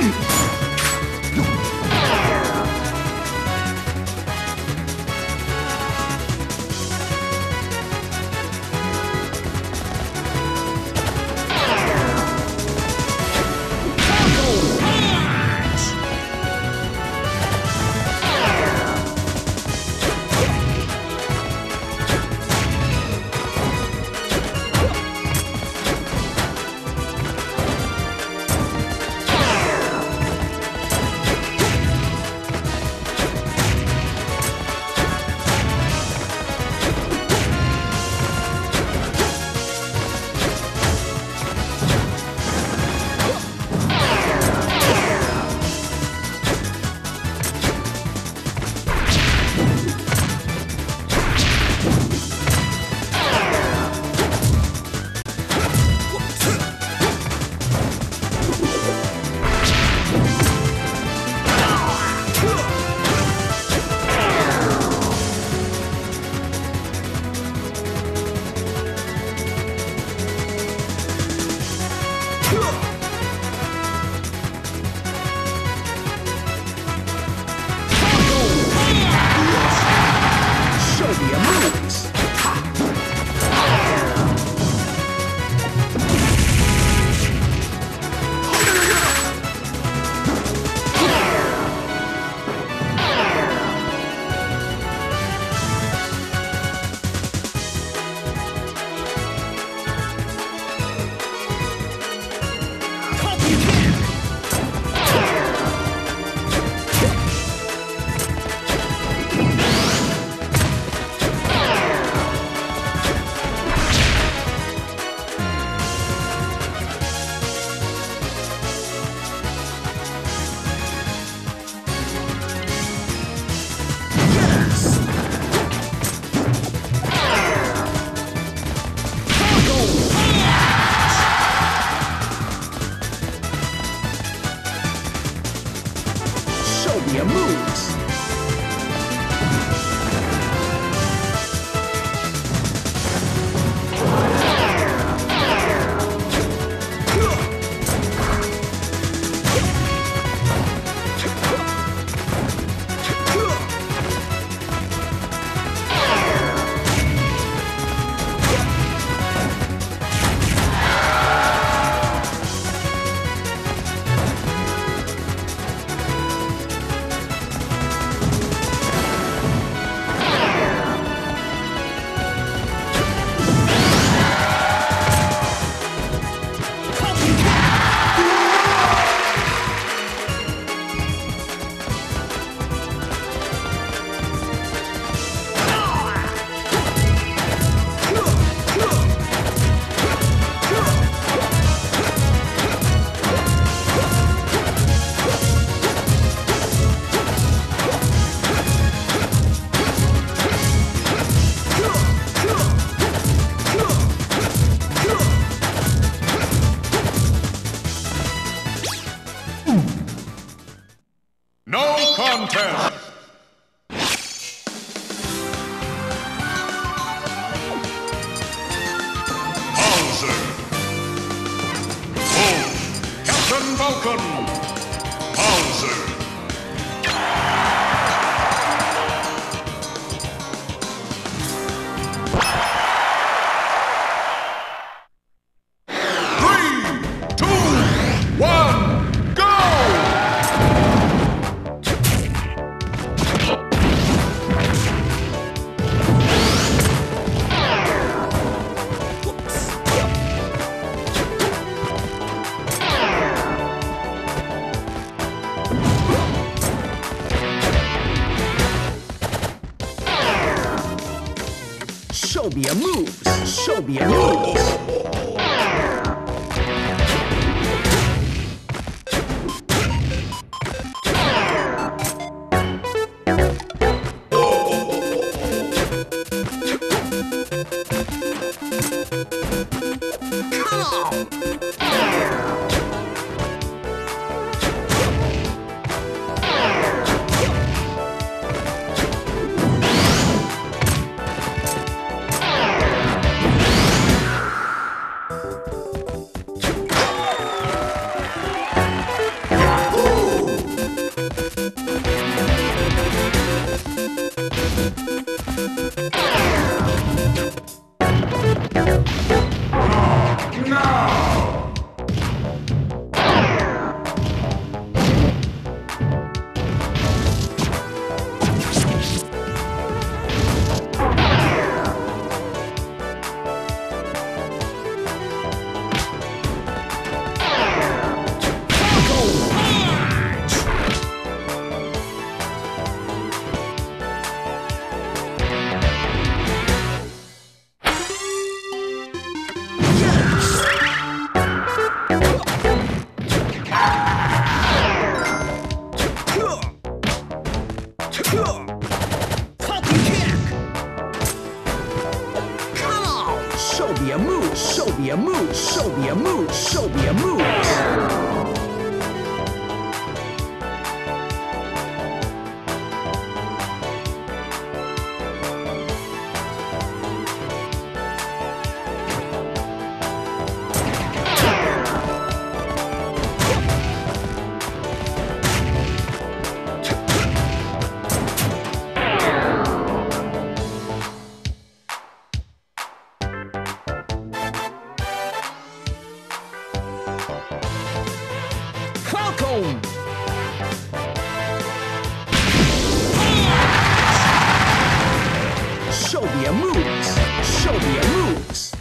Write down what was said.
Hmm. Falcon. show moves, a move. Sylvia moves! moves. Show me your moves.